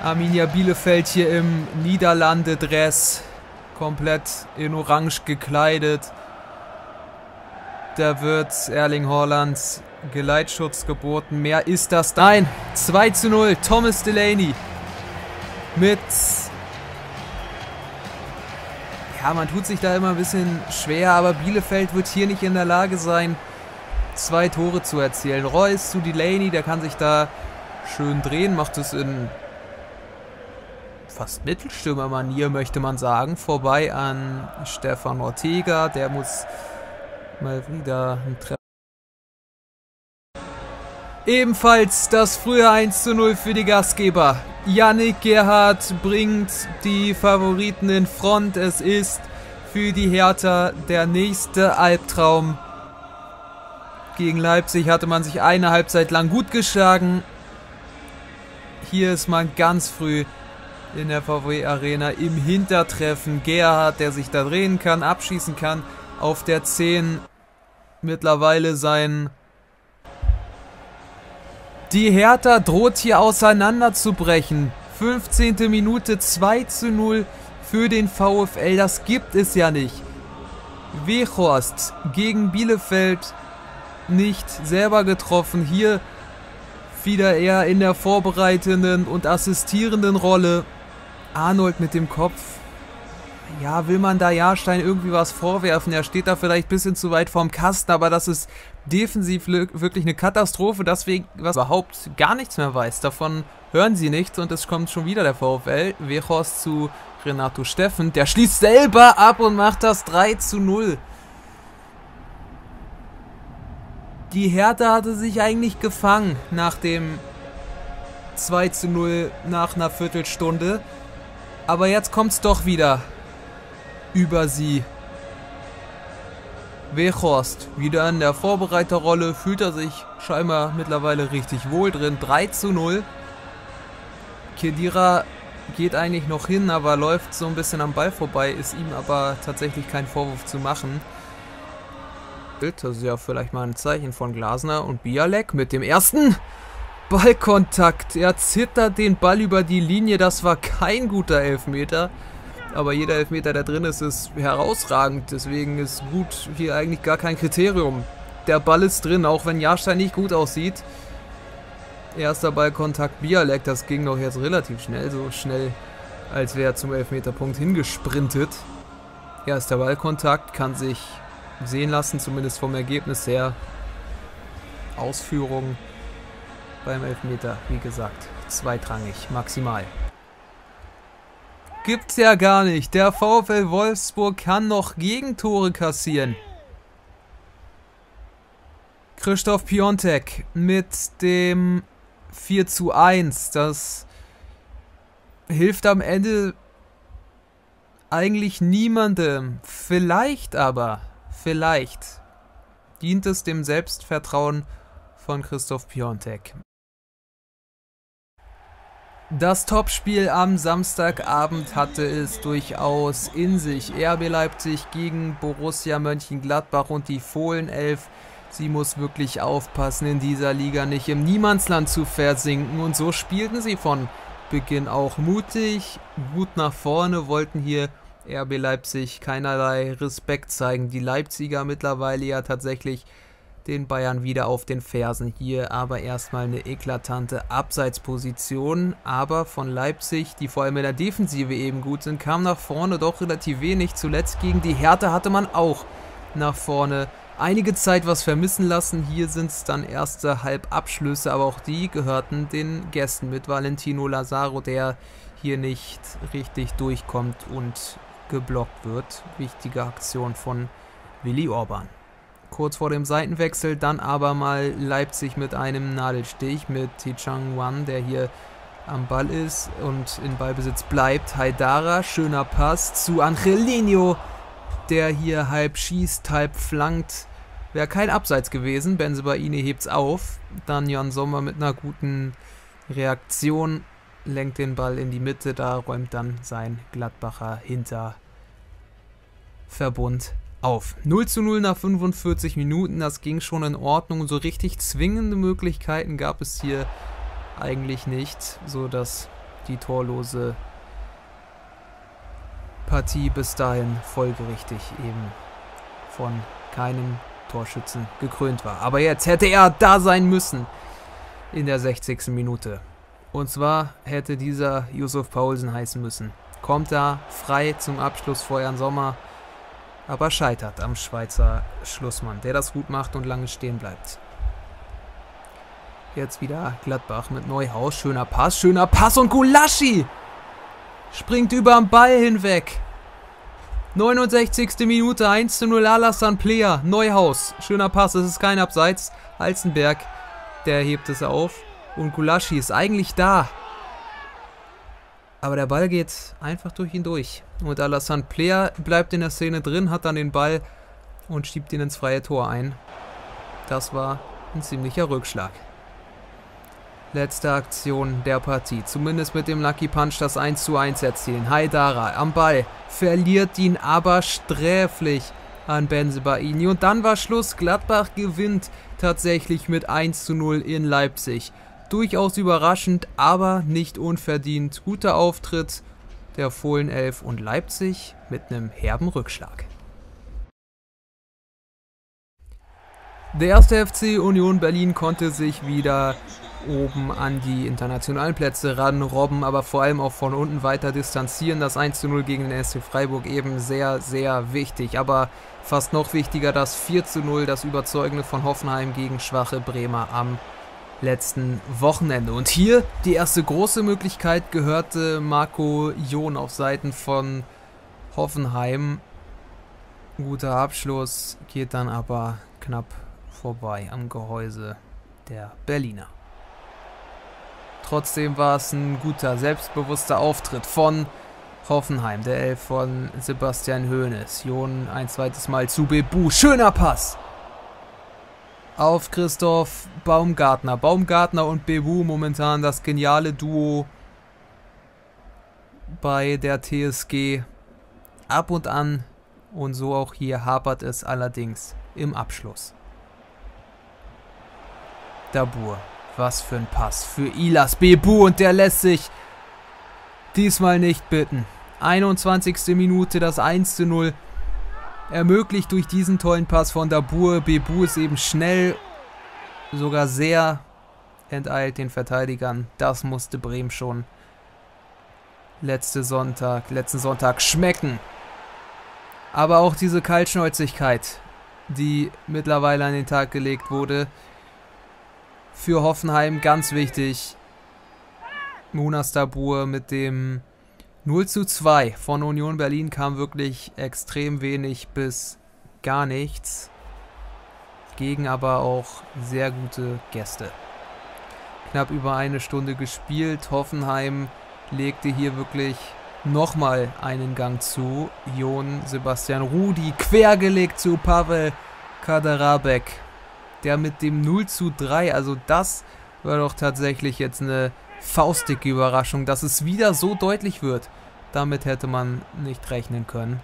Arminia Bielefeld hier im Niederlande-Dress. Komplett in Orange gekleidet. Da wird Erling Haaland Geleitschutz geboten. Mehr ist das. Nein, 2 zu 0. Thomas Delaney mit... Ja, man tut sich da immer ein bisschen schwer, aber Bielefeld wird hier nicht in der Lage sein, zwei Tore zu erzielen. Reus zu Delaney, der kann sich da schön drehen, macht es in fast Mittelstürmer-Manier, möchte man sagen. Vorbei an Stefan Ortega, der muss mal wieder einen Treffer. Ebenfalls das frühe 1 zu 0 für die Gastgeber. Yannick Gerhardt bringt die Favoriten in Front. Es ist für die Hertha der nächste Albtraum gegen Leipzig hatte man sich eine Halbzeit lang gut geschlagen. Hier ist man ganz früh in der VW Arena im Hintertreffen. Gerhard, der sich da drehen kann, abschießen kann. Auf der 10 mittlerweile sein... Die Hertha droht hier auseinanderzubrechen. 15. Minute 2 zu 0 für den VfL. Das gibt es ja nicht. Wechhorst gegen Bielefeld nicht selber getroffen. Hier wieder eher in der vorbereitenden und assistierenden Rolle. Arnold mit dem Kopf. Ja, will man da Jahrstein irgendwie was vorwerfen? Er steht da vielleicht ein bisschen zu weit vorm Kasten, aber das ist defensiv wirklich eine Katastrophe, deswegen was überhaupt gar nichts mehr weiß. Davon hören sie nichts und es kommt schon wieder der VfL. Wechhorst zu Renato Steffen. Der schließt selber ab und macht das 3 zu 0. Die Hertha hatte sich eigentlich gefangen nach dem 2 zu 0 nach einer Viertelstunde. Aber jetzt kommt es doch wieder über sie. Wechhorst wieder in der Vorbereiterrolle, fühlt er sich scheinbar mittlerweile richtig wohl drin. 3 zu 0. Kedira geht eigentlich noch hin, aber läuft so ein bisschen am Ball vorbei, ist ihm aber tatsächlich kein Vorwurf zu machen. Das ist ja vielleicht mal ein Zeichen von Glasner und Bialek mit dem ersten Ballkontakt. Er zittert den Ball über die Linie. Das war kein guter Elfmeter. Aber jeder Elfmeter, der drin ist, ist herausragend. Deswegen ist gut hier eigentlich gar kein Kriterium. Der Ball ist drin, auch wenn Jahrstein nicht gut aussieht. Erster Ballkontakt Bialek, das ging doch jetzt relativ schnell, so schnell, als wäre er zum Elfmeterpunkt hingesprintet. Erster Ballkontakt kann sich sehen lassen, zumindest vom Ergebnis her. Ausführung beim Elfmeter, wie gesagt, zweitrangig, maximal. Gibt's ja gar nicht. Der VfL Wolfsburg kann noch Gegentore kassieren. Christoph Piontek mit dem 4 zu 1. Das hilft am Ende eigentlich niemandem. Vielleicht aber, vielleicht dient es dem Selbstvertrauen von Christoph Piontek. Das Topspiel am Samstagabend hatte es durchaus in sich. RB Leipzig gegen Borussia Mönchengladbach und die Fohlenelf Sie muss wirklich aufpassen, in dieser Liga nicht im Niemandsland zu versinken. Und so spielten sie von Beginn auch mutig, gut nach vorne, wollten hier RB Leipzig keinerlei Respekt zeigen. Die Leipziger mittlerweile ja tatsächlich den Bayern wieder auf den Fersen. Hier aber erstmal eine eklatante Abseitsposition. Aber von Leipzig, die vor allem in der Defensive eben gut sind, kam nach vorne doch relativ wenig. Zuletzt gegen die Härte hatte man auch nach vorne einige Zeit was vermissen lassen. Hier sind es dann erste Halbabschlüsse, aber auch die gehörten den Gästen mit Valentino Lazaro, der hier nicht richtig durchkommt und geblockt wird. Wichtige Aktion von Willi Orban. Kurz vor dem Seitenwechsel dann aber mal Leipzig mit einem Nadelstich mit Tichang Wan, der hier am Ball ist und in Ballbesitz bleibt. Haidara, schöner Pass zu Angelino der hier halb schießt, halb flankt. Wäre kein Abseits gewesen. Benzebaini hebt's auf. Dann Jan Sommer mit einer guten Reaktion lenkt den Ball in die Mitte. Da räumt dann sein Gladbacher Hinterverbund auf. 0 zu 0 nach 45 Minuten. Das ging schon in Ordnung. So richtig zwingende Möglichkeiten gab es hier eigentlich nicht, so dass die torlose Partie bis dahin folgerichtig eben von keinem Torschützen gekrönt war. Aber jetzt hätte er da sein müssen in der 60. Minute. Und zwar hätte dieser Yusuf Paulsen heißen müssen. Kommt da frei zum Abschluss vor Jan Sommer, aber scheitert am Schweizer Schlussmann, der das gut macht und lange stehen bleibt. Jetzt wieder Gladbach mit Neuhaus. Schöner Pass, schöner Pass und Gulaschi springt über den Ball hinweg. 69. Minute, 1 zu 0 Alassane Player, Neuhaus. Schöner Pass, es ist kein Abseits. Halzenberg, der hebt es auf. Und Gulaschi ist eigentlich da. Aber der Ball geht einfach durch ihn durch. Und Alassane Player bleibt in der Szene drin, hat dann den Ball und schiebt ihn ins freie Tor ein. Das war ein ziemlicher Rückschlag. Letzte Aktion der Partie. Zumindest mit dem Lucky Punch das 1 zu 1 erzielen. Haidara am Ball. Verliert ihn aber sträflich an Benzebaini. Und dann war Schluss. Gladbach gewinnt tatsächlich mit 1 zu 0 in Leipzig. Durchaus überraschend, aber nicht unverdient. Guter Auftritt der Fohlenelf und Leipzig mit einem herben Rückschlag. Der erste FC Union Berlin konnte sich wieder oben an die internationalen Plätze ranrobben, aber vor allem auch von unten weiter distanzieren. Das 1 zu 0 gegen den SC Freiburg eben sehr, sehr wichtig. Aber fast noch wichtiger das 4 zu 0, das Überzeugende von Hoffenheim gegen schwache Bremer am letzten Wochenende. Und hier die erste große Möglichkeit gehörte Marco Jon auf Seiten von Hoffenheim. Guter Abschluss, geht dann aber knapp vorbei am Gehäuse der Berliner. Trotzdem war es ein guter, selbstbewusster Auftritt von Hoffenheim, der Elf von Sebastian Hoeneß. Jon ein zweites Mal zu Bebu. Schöner Pass! Auf Christoph Baumgartner. Baumgartner und Bebu momentan das geniale Duo bei der TSG. Ab und an und so auch hier hapert es allerdings im Abschluss. Dabur was für ein Pass für Ilas Bebu und der lässt sich diesmal nicht bitten. 21. Minute das 1 zu 0. Ermöglicht durch diesen tollen Pass von Dabur. Bebu ist eben schnell, sogar sehr enteilt den Verteidigern. Das musste Bremen schon letzte Sonntag, letzten Sonntag schmecken. Aber auch diese Kaltschnäuzigkeit, die mittlerweile an den Tag gelegt wurde, für Hoffenheim ganz wichtig. Munas Dabur mit dem 0 zu 2 von Union Berlin kam wirklich extrem wenig bis gar nichts. Gegen aber auch sehr gute Gäste. Knapp über eine Stunde gespielt. Hoffenheim legte hier wirklich nochmal einen Gang zu. Jon Sebastian Rudi quergelegt zu Pavel Kaderabek. Der mit dem 0 zu 3, also das war doch tatsächlich jetzt eine faustige Überraschung, dass es wieder so deutlich wird. Damit hätte man nicht rechnen können.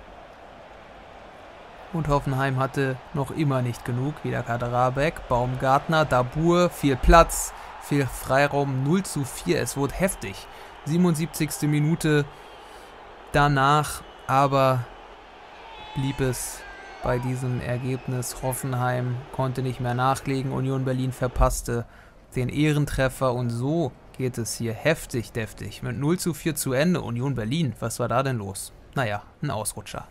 Und Hoffenheim hatte noch immer nicht genug. Wieder Kaderabek, Baumgartner, Dabur, viel Platz, viel Freiraum, 0 zu 4. Es wurde heftig. 77. Minute danach, aber blieb es bei diesem Ergebnis. Hoffenheim konnte nicht mehr nachlegen, Union Berlin verpasste den Ehrentreffer und so geht es hier heftig deftig. Mit 0 zu 4 zu Ende, Union Berlin, was war da denn los? Naja, ein Ausrutscher.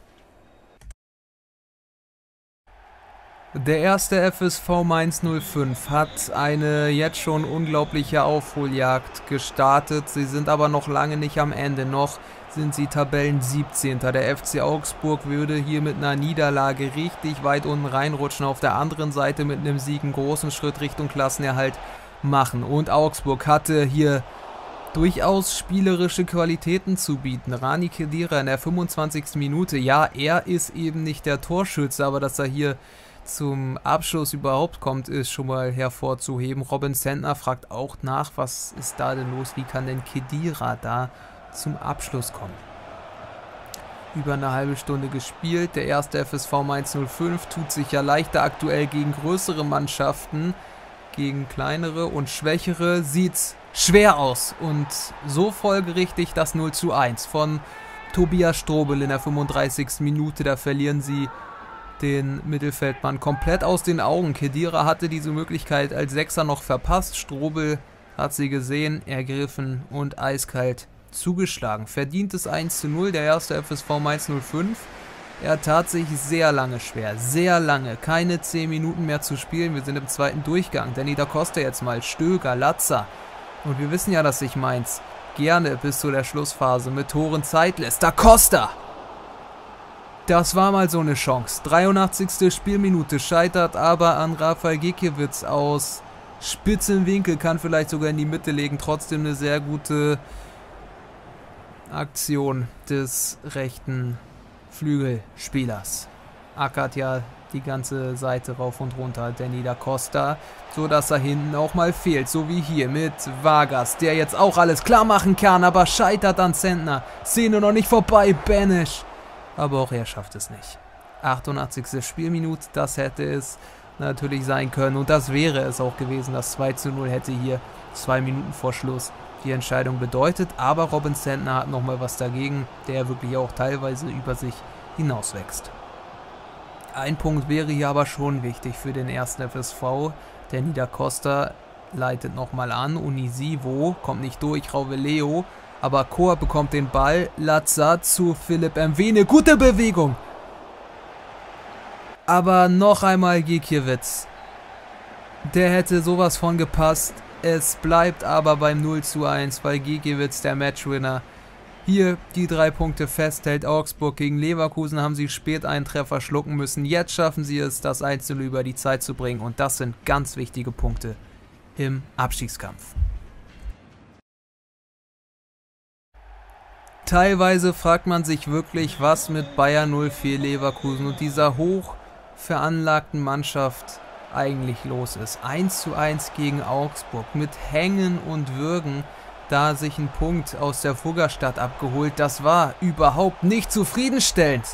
Der erste FSV Mainz 05 hat eine jetzt schon unglaubliche Aufholjagd gestartet. Sie sind aber noch lange nicht am Ende. Noch sind sie Tabellen 17. Der FC Augsburg würde hier mit einer Niederlage richtig weit unten reinrutschen. Auf der anderen Seite mit einem Sieg einen großen Schritt Richtung Klassenerhalt machen. Und Augsburg hatte hier durchaus spielerische Qualitäten zu bieten. Rani Kedira in der 25. Minute. Ja, er ist eben nicht der Torschütze, aber dass er hier zum Abschluss überhaupt kommt, ist schon mal hervorzuheben. Robin Sentner fragt auch nach, was ist da denn los? Wie kann denn Kedira da zum Abschluss kommen? Über eine halbe Stunde gespielt. Der erste FSV Mainz 05 tut sich ja leichter aktuell gegen größere Mannschaften. Gegen kleinere und schwächere sieht schwer aus. Und so folgerichtig das 0 zu 1 von Tobias Strobel in der 35. Minute. Da verlieren sie den Mittelfeldmann komplett aus den Augen. Kedira hatte diese Möglichkeit als Sechser noch verpasst. Strobel hat sie gesehen, ergriffen und eiskalt zugeschlagen. Verdientes 1 zu 0, der erste FSV Mainz 05. Er tat sich sehr lange schwer, sehr lange. Keine 10 Minuten mehr zu spielen. Wir sind im zweiten Durchgang. Danny da Costa jetzt mal, Stöger, Latzer. Und wir wissen ja, dass sich Mainz gerne bis zu der Schlussphase mit Toren Zeit lässt. Da Costa! Das war mal so eine Chance. 83. Spielminute scheitert aber an Rafael Gikiewicz aus spitzen Winkel, kann vielleicht sogar in die Mitte legen. Trotzdem eine sehr gute Aktion des rechten Flügelspielers. Ackert ja die ganze Seite rauf und runter, Danny da Costa, so dass er hinten auch mal fehlt, so wie hier mit Vargas, der jetzt auch alles klar machen kann, aber scheitert an Zentner. Szene noch nicht vorbei, Banish aber auch er schafft es nicht. 88. Spielminute, das hätte es natürlich sein können und das wäre es auch gewesen. Das 2 zu 0 hätte hier zwei Minuten vor Schluss die Entscheidung bedeutet, aber Robin Sentner hat nochmal was dagegen, der wirklich auch teilweise über sich hinauswächst. Ein Punkt wäre hier aber schon wichtig für den ersten FSV. Der Niedercosta leitet nochmal an. Unisivo kommt nicht durch. Rauve Leo aber Chor bekommt den Ball. Lazar zu Philipp Mwene. Gute Bewegung. Aber noch einmal Gikiewicz. Der hätte sowas von gepasst. Es bleibt aber beim 0 zu 1, weil Gikiewicz der Matchwinner hier die drei Punkte festhält. Augsburg gegen Leverkusen haben sie spät einen Treffer schlucken müssen. Jetzt schaffen sie es, das Einzelne über die Zeit zu bringen. Und das sind ganz wichtige Punkte im Abstiegskampf. Teilweise fragt man sich wirklich, was mit Bayern 04 Leverkusen und dieser hoch veranlagten Mannschaft eigentlich los ist. 1 zu 1 gegen Augsburg mit Hängen und Würgen da sich ein Punkt aus der Fuggerstadt abgeholt. Das war überhaupt nicht zufriedenstellend.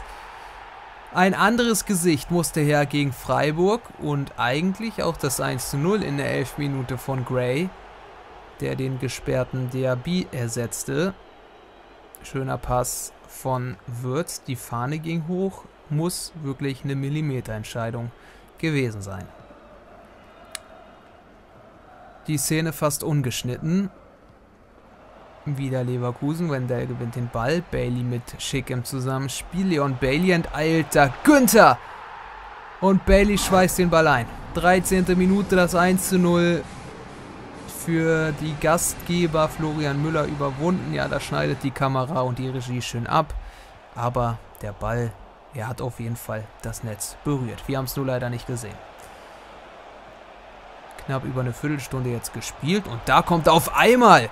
Ein anderes Gesicht musste her gegen Freiburg und eigentlich auch das 1 zu 0 in der 11 Minute von Gray, der den gesperrten Diaby ersetzte. Schöner Pass von Würz. Die Fahne ging hoch. Muss wirklich eine Millimeterentscheidung gewesen sein. Die Szene fast ungeschnitten. Wieder Leverkusen. Wendell gewinnt den Ball. Bailey mit Schick im Zusammenspiel. Leon Bailey enteilt da. Günther! Und Bailey schweißt den Ball ein. 13. Minute das 1 zu 0 für die Gastgeber Florian Müller überwunden. Ja, da schneidet die Kamera und die Regie schön ab. Aber der Ball, er hat auf jeden Fall das Netz berührt. Wir haben es nur leider nicht gesehen. Knapp über eine Viertelstunde jetzt gespielt und da kommt auf einmal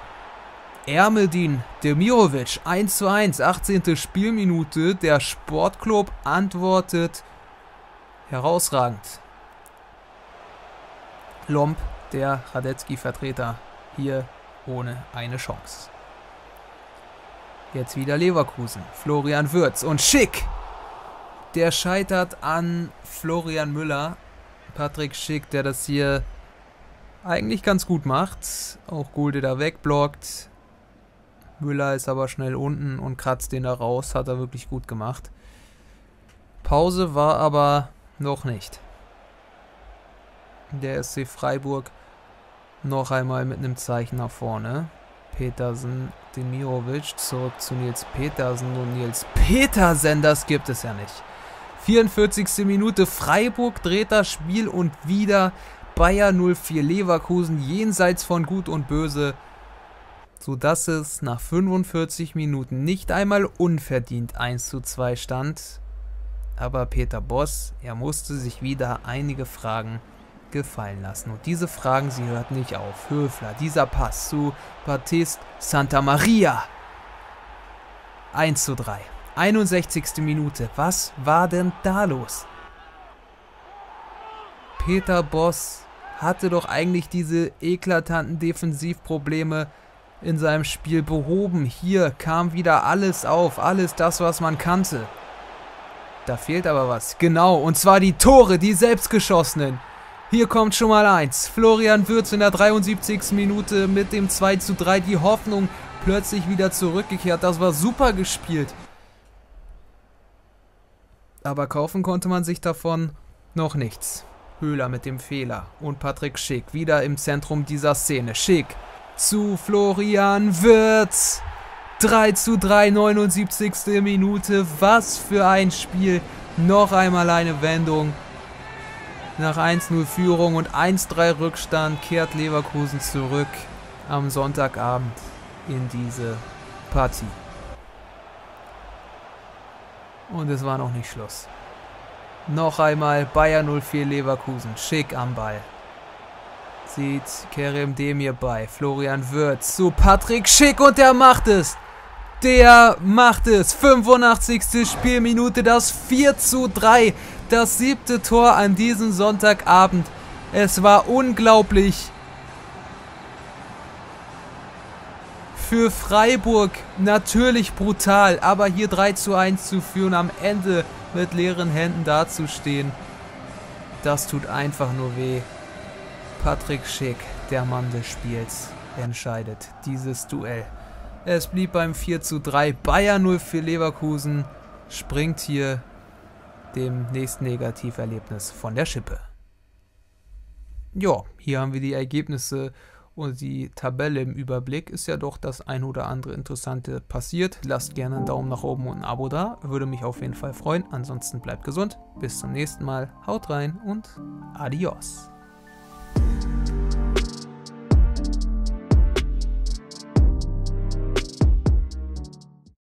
Ermedin Demirovic 1 zu 1, 18. Spielminute. Der Sportclub antwortet herausragend. Lomp der Radetzky-Vertreter hier ohne eine Chance. Jetzt wieder Leverkusen. Florian Würz und Schick. Der scheitert an Florian Müller. Patrick Schick, der das hier eigentlich ganz gut macht. Auch Gulde da wegblockt. Müller ist aber schnell unten und kratzt den da raus. Hat er wirklich gut gemacht. Pause war aber noch nicht. Der SC Freiburg noch einmal mit einem Zeichen nach vorne. Petersen, Demirovic, zurück zu Nils Petersen und Nils Petersen, das gibt es ja nicht. 44. Minute, Freiburg dreht das Spiel und wieder Bayer 04 Leverkusen jenseits von Gut und Böse, sodass es nach 45 Minuten nicht einmal unverdient 1 zu 2 stand. Aber Peter Boss, er musste sich wieder einige Fragen gefallen lassen. Und diese Fragen, sie hört nicht auf. Höfler, dieser Pass zu Baptiste Santa Maria. 1 zu 3. 61. Minute. Was war denn da los? Peter Boss hatte doch eigentlich diese eklatanten Defensivprobleme in seinem Spiel behoben. Hier kam wieder alles auf, alles das, was man kannte. Da fehlt aber was. Genau, und zwar die Tore, die selbstgeschossenen. Hier kommt schon mal eins. Florian Würz in der 73. Minute mit dem 2 zu 3. Die Hoffnung plötzlich wieder zurückgekehrt. Das war super gespielt. Aber kaufen konnte man sich davon noch nichts. Höhler mit dem Fehler und Patrick Schick wieder im Zentrum dieser Szene. Schick zu Florian Würz. 3 zu 3, 79. Minute. Was für ein Spiel. Noch einmal eine Wendung. Nach 1-0 Führung und 1-3 Rückstand kehrt Leverkusen zurück am Sonntagabend in diese Partie. Und es war noch nicht Schluss. Noch einmal Bayer 04 Leverkusen. Schick am Ball. Sieht Kerem Demir bei. Florian Würz zu Patrick Schick und der macht es. Der macht es. 85. Spielminute, das 4 zu 3 das siebte Tor an diesem Sonntagabend. Es war unglaublich. Für Freiburg natürlich brutal, aber hier 3 zu 1 zu führen, am Ende mit leeren Händen dazustehen, das tut einfach nur weh. Patrick Schick, der Mann des Spiels, entscheidet dieses Duell. Es blieb beim 4 zu 3. Bayern 0 für Leverkusen springt hier dem nächsten Negativerlebnis von der Schippe. Ja, hier haben wir die Ergebnisse und die Tabelle im Überblick ist ja doch das ein oder andere Interessante passiert. Lasst gerne einen Daumen nach oben und ein Abo da, würde mich auf jeden Fall freuen. Ansonsten bleibt gesund, bis zum nächsten Mal, haut rein und adios.